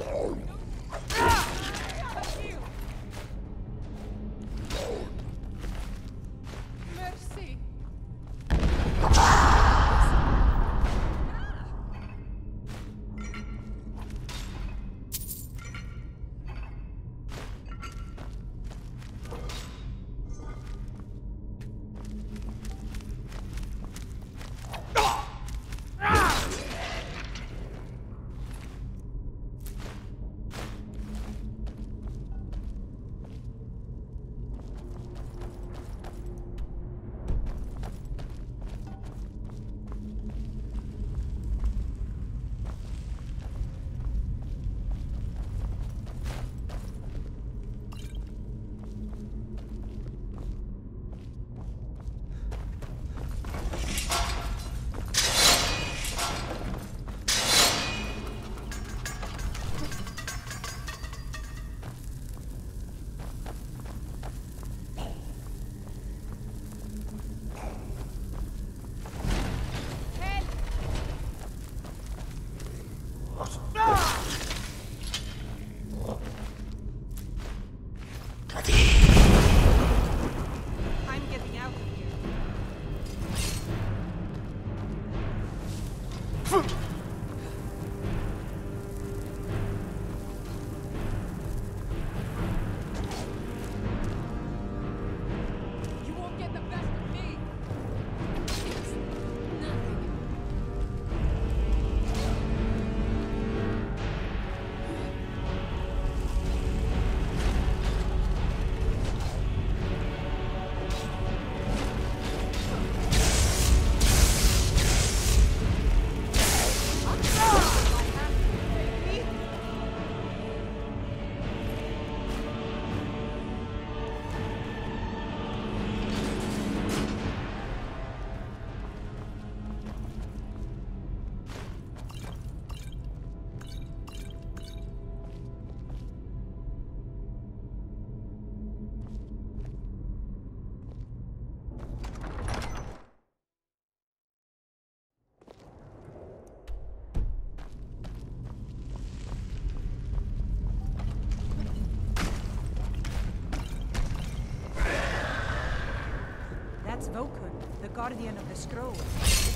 Oh, the guardian of the scroll.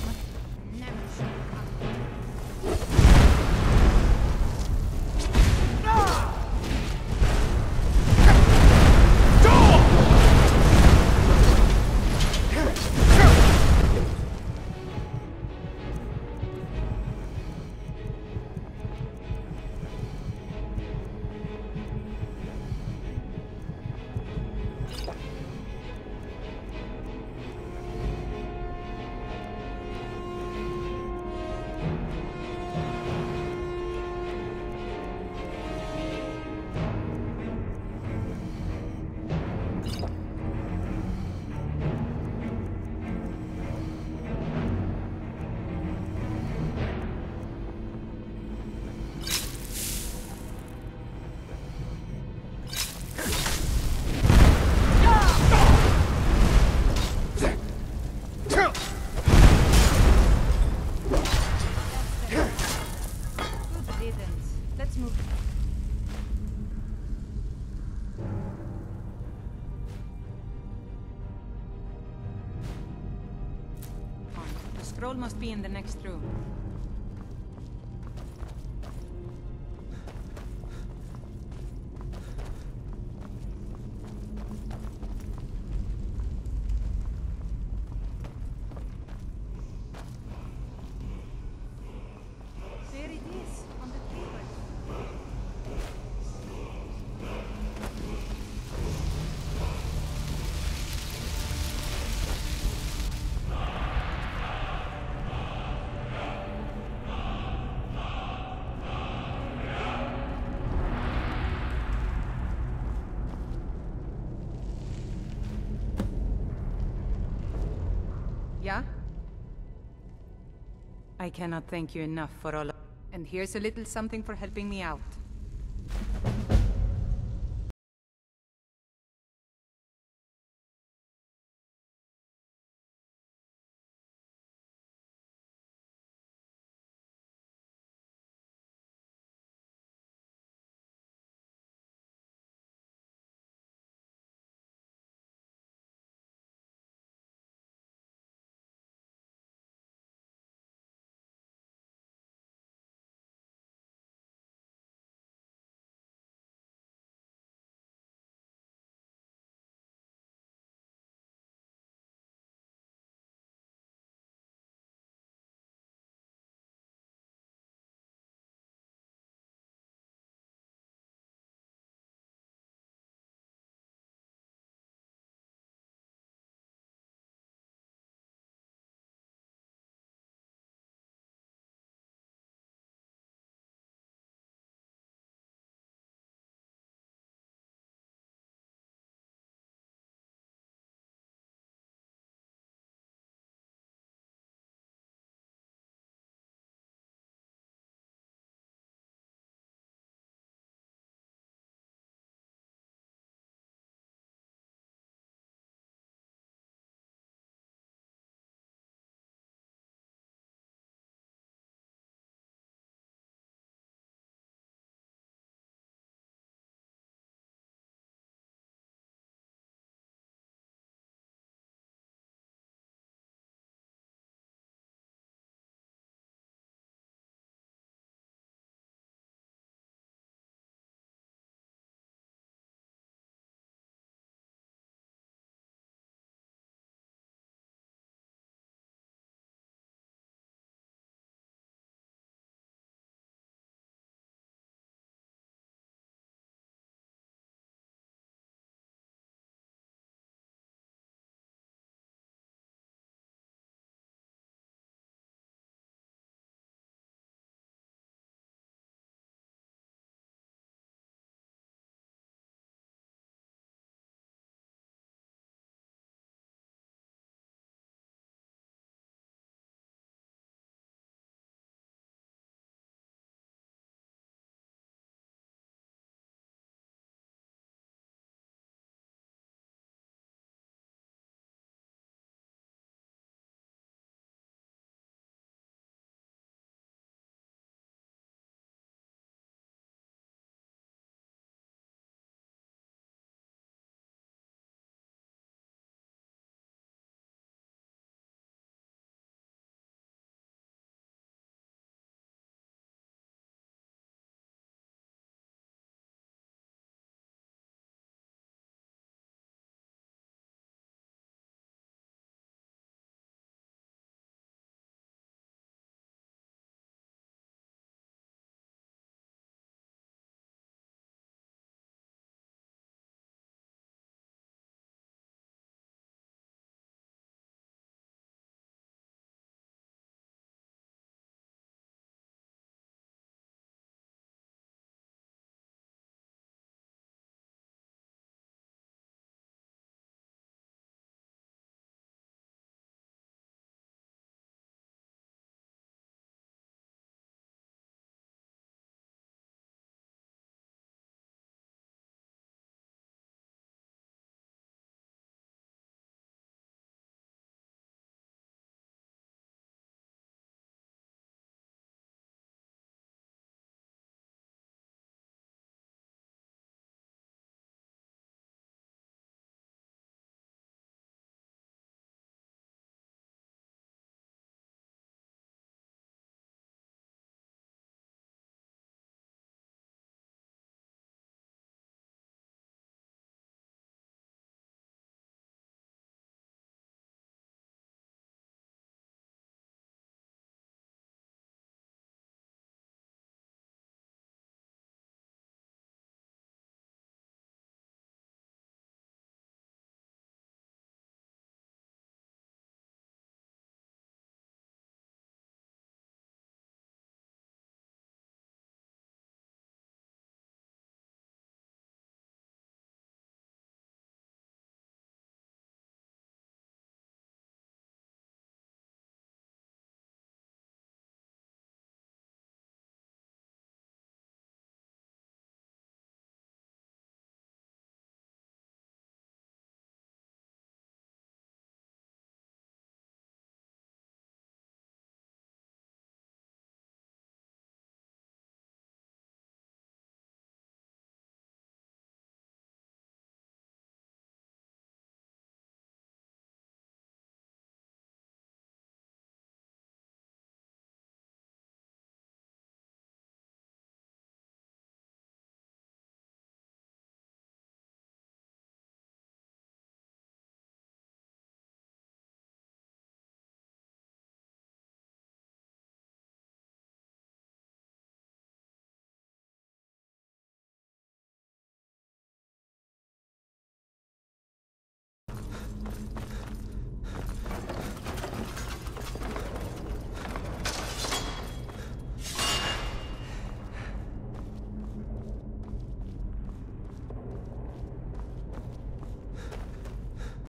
Let's move. The scroll must be in the next room. I cannot thank you enough for all of... And here's a little something for helping me out.